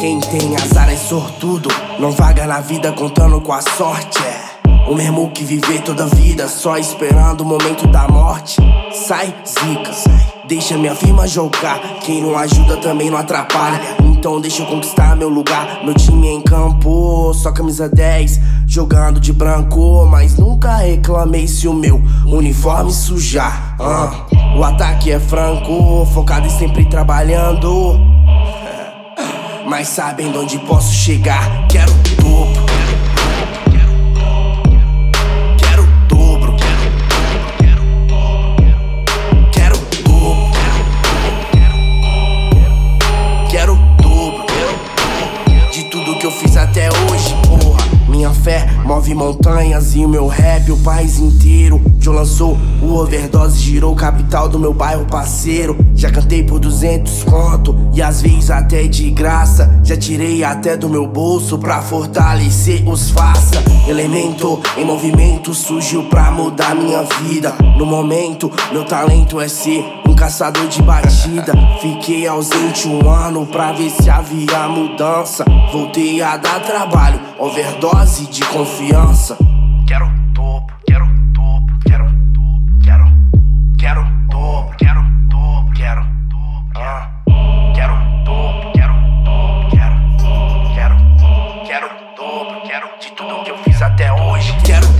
Quem tem azar é sortudo, não vaga na vida contando com a sorte. É o mesmo que viver toda a vida só esperando o momento da morte. Sai, zica. Deixa minha firma jogar. Quem não ajuda também não atrapalha. Então deixa eu conquistar meu lugar. Meu time é em campo, só camisa 10. Jogando de branco, mas nunca reclamei se o meu uniforme sujar. Uh, o ataque é franco, focado e sempre trabalhando. Mas sabendo onde posso chegar, quero topo. Fé move montanhas e o meu rap o país inteiro. Joe lançou o overdose, girou capital do meu bairro parceiro. Já cantei por 200 conto e às vezes até de graça. Já tirei até do meu bolso pra fortalecer os faça. Elemento em movimento surgiu pra mudar minha vida. No momento, meu talento é ser caçador de batida. Fiquei ausente um ano pra ver se havia mudança. Voltei a dar trabalho, overdose de confiança. Quero topo, quero topo, quero topo, quero, quero topo, quero topo, quero topo, quero topo, quero topo, quero, quero, quero topo, quero de tudo que eu fiz até hoje. Quero.